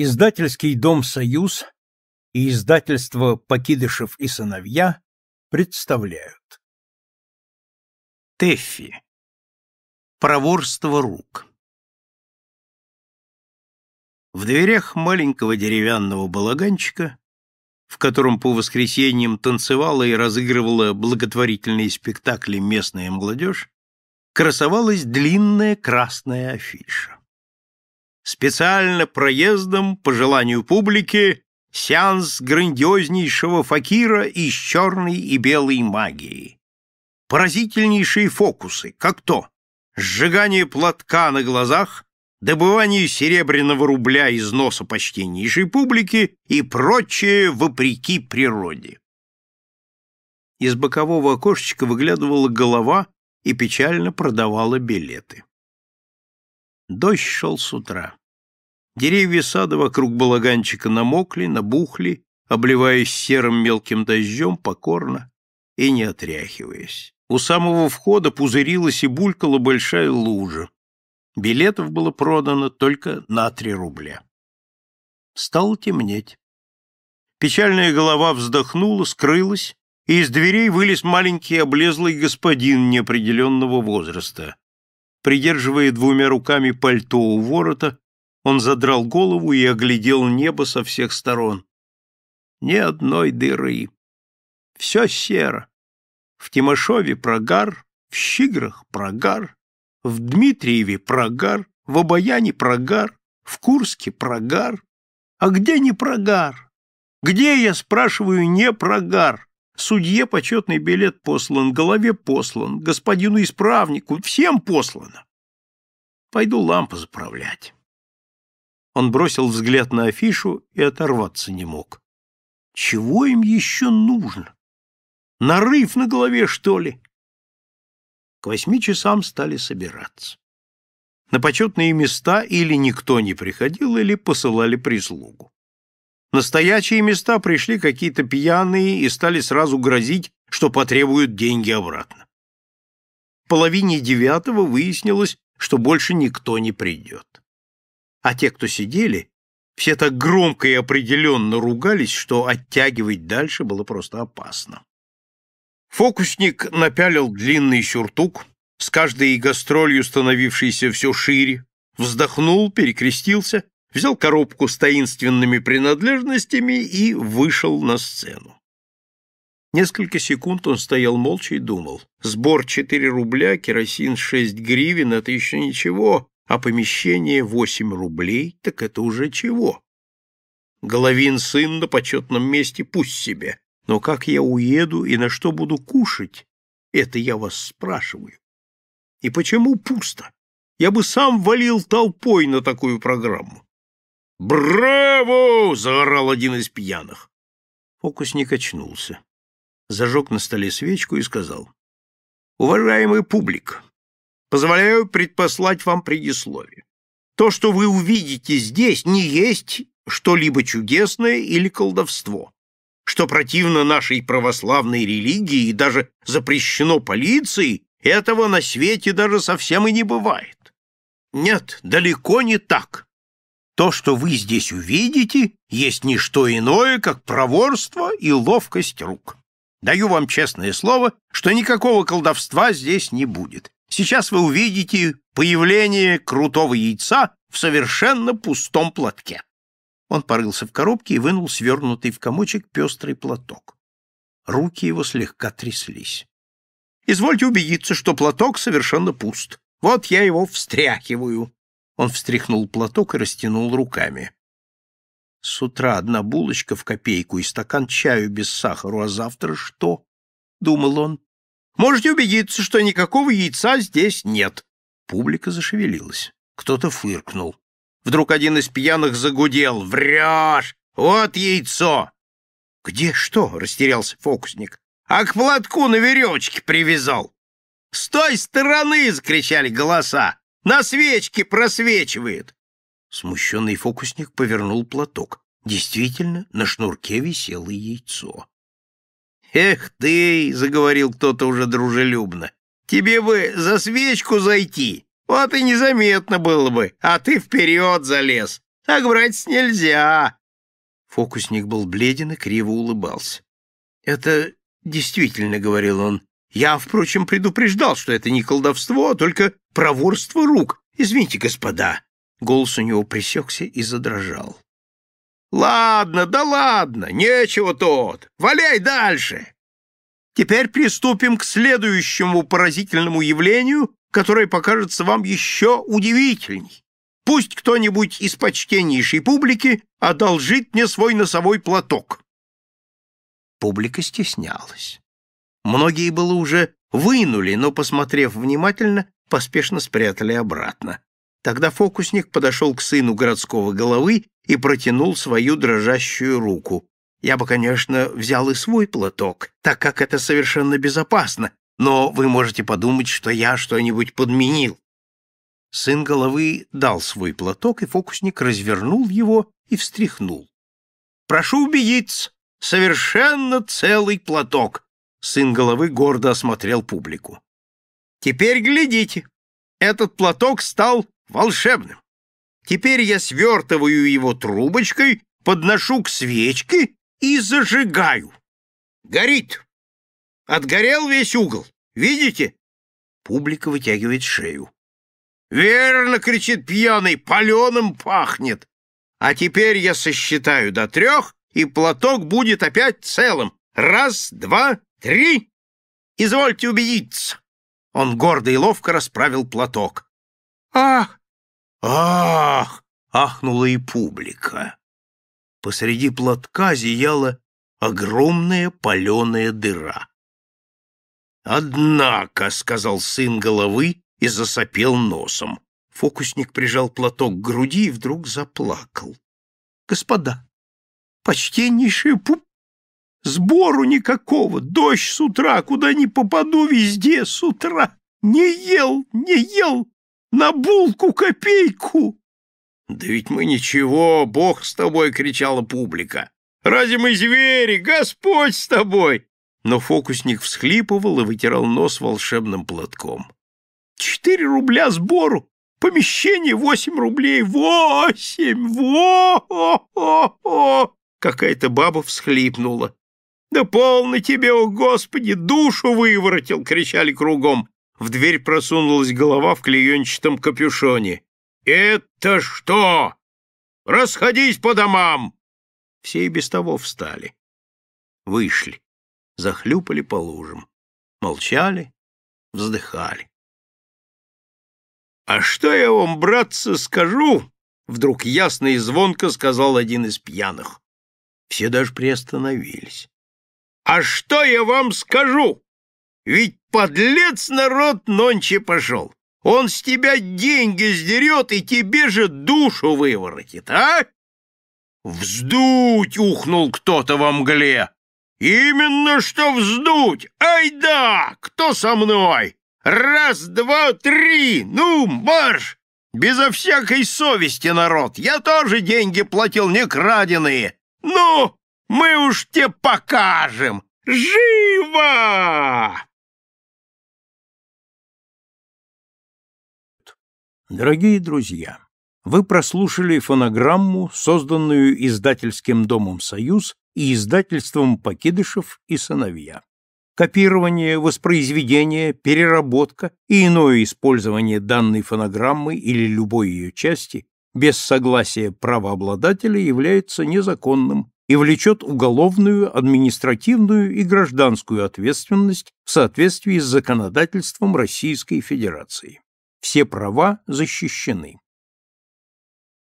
Издательский дом «Союз» и издательство «Покидышев и сыновья» представляют. Тэффи. Проворство рук. В дверях маленького деревянного балаганчика, в котором по воскресеньям танцевала и разыгрывала благотворительные спектакли местная молодежь, красовалась длинная красная афиша. Специально проездом, по желанию публики, сеанс грандиознейшего факира из черной и белой магии. Поразительнейшие фокусы, как то сжигание платка на глазах, добывание серебряного рубля из носа почтеннейшей публики и прочее вопреки природе. Из бокового окошечка выглядывала голова и печально продавала билеты. Дождь шел с утра. Деревья сада вокруг балаганчика намокли, набухли, обливаясь серым мелким дождем покорно и не отряхиваясь. У самого входа пузырилась и булькала большая лужа. Билетов было продано только на три рубля. Стало темнеть. Печальная голова вздохнула, скрылась, и из дверей вылез маленький облезлый господин неопределенного возраста. Придерживая двумя руками пальто у ворота, он задрал голову и оглядел небо со всех сторон. Ни одной дыры. Все серо. В Тимошове прогар, в Щиграх прогар, в Дмитриеве прогар, в Обаяне прогар, в Курске прогар. А где не прогар? Где, я спрашиваю, не прогар? Судье почетный билет послан, голове послан, господину исправнику, всем послано. Пойду лампу заправлять. Он бросил взгляд на афишу и оторваться не мог. Чего им еще нужно? Нарыв на голове, что ли? К восьми часам стали собираться. На почетные места или никто не приходил, или посылали прислугу. На стоячие места пришли какие-то пьяные и стали сразу грозить, что потребуют деньги обратно. В половине девятого выяснилось, что больше никто не придет а те, кто сидели, все так громко и определенно ругались, что оттягивать дальше было просто опасно. Фокусник напялил длинный сюртук, с каждой гастролью становившийся все шире, вздохнул, перекрестился, взял коробку с таинственными принадлежностями и вышел на сцену. Несколько секунд он стоял молча и думал. Сбор 4 рубля, керосин 6 гривен — это еще ничего, а помещение восемь рублей, так это уже чего? Головин сын на почетном месте пусть себе, но как я уеду и на что буду кушать, это я вас спрашиваю. И почему пусто? Я бы сам валил толпой на такую программу. «Браво!» — заорал один из пьяных. Фокусник очнулся, зажег на столе свечку и сказал. «Уважаемый публик, Позволяю предпослать вам предисловие. То, что вы увидите здесь, не есть что-либо чудесное или колдовство, что противно нашей православной религии и даже запрещено полицией, этого на свете даже совсем и не бывает. Нет, далеко не так. То, что вы здесь увидите, есть не что иное, как проворство и ловкость рук. Даю вам честное слово, что никакого колдовства здесь не будет. Сейчас вы увидите появление крутого яйца в совершенно пустом платке. Он порылся в коробке и вынул свернутый в комочек пестрый платок. Руки его слегка тряслись. «Извольте убедиться, что платок совершенно пуст. Вот я его встряхиваю». Он встряхнул платок и растянул руками. С утра одна булочка в копейку и стакан чаю без сахара, а завтра что? — думал он. Можете убедиться, что никакого яйца здесь нет. Публика зашевелилась. Кто-то фыркнул. Вдруг один из пьяных загудел. «Врешь! Вот яйцо!» «Где что?» — растерялся фокусник. «А к платку на веревочке привязал!» «С той стороны!» — закричали голоса. «На свечке просвечивает!» Смущенный фокусник повернул платок. Действительно, на шнурке висело яйцо. «Эх ты!» — заговорил кто-то уже дружелюбно. «Тебе бы за свечку зайти, вот и незаметно было бы, а ты вперед залез. Так, братец, нельзя. Фокусник был бледен и криво улыбался. Это действительно, — говорил он, — я, впрочем, предупреждал, что это не колдовство, а только проворство рук. Извините, господа. Голос у него пресекся и задрожал. Ладно, да ладно, нечего тот. Валяй дальше. Теперь приступим к следующему поразительному явлению, которое покажется вам еще удивительней. Пусть кто-нибудь из почтеннейшей публики одолжит мне свой носовой платок. Публика стеснялась. Многие было уже вынули, но, посмотрев внимательно, поспешно спрятали обратно. Тогда фокусник подошел к сыну городского головы и протянул свою дрожащую руку. Я бы, конечно, взял и свой платок, так как это совершенно безопасно, но вы можете подумать, что я что-нибудь подменил. Сын головы дал свой платок, и фокусник развернул его и встряхнул. «Прошу убедиться, совершенно целый платок!» Сын головы гордо осмотрел публику. «Теперь глядите, этот платок стал волшебным. Теперь я свертываю его трубочкой, подношу к свечке и зажигаю. Горит. Отгорел весь угол. Видите? Публика вытягивает шею. «Верно!» — кричит пьяный, «паленым пахнет!» А теперь я сосчитаю до трех, и платок будет опять целым. Раз, два, три. Извольте убедиться. Он гордо и ловко расправил платок. Ах! Ах! Ахнула и публика. Посреди платка зияла огромная паленая дыра. «Однако», — сказал сын головы и засопел носом. Фокусник прижал платок к груди и вдруг заплакал. «Господа, почтеннейшая пуп, сбору никакого, дождь с утра, куда ни попаду, везде с утра. Не ел, не ел, на булку копейку!» «Да ведь мы ничего, Бог с тобой!» — кричала публика. «Разве мы звери? Господь с тобой!» Но фокусник всхлипывал и вытирал нос волшебным платком. «Четыре рубля сбору! Помещение восемь рублей! Восемь! Во-о-о-о!» Какая-то баба всхлипнула. «Да полно тебе, о Господи, душу выворотил!» — кричали кругом. В дверь просунулась голова в клеенчатом капюшоне. «Это что? Расходись по домам!» Все и без того встали. Вышли, захлюпали по лужам, молчали, вздыхали. «А что я вам, братцы, скажу?» Вдруг ясно и звонко сказал один из пьяных. Все даже приостановились. «А что я вам скажу? Ведь подлец народ нонче пошел. Он с тебя деньги сдерет и тебе же душу выворотит, а? Вздуть, ухнул кто-то во мгле. Именно что вздуть. Ай да, кто со мной? Раз, два, три, ну, марш! Безо всякой совести, народ. Я тоже деньги платил не краденые. Ну, мы уж тебе покажем. Живо! Дорогие друзья, вы прослушали фонограмму, созданную издательским домом «Союз» и издательством «Покидышев и сыновья». Копирование, воспроизведение, переработка и иное использование данной фонограммы или любой ее части без согласия правообладателя является незаконным и влечет уголовную, административную и гражданскую ответственность в соответствии с законодательством Российской Федерации. Все права защищены.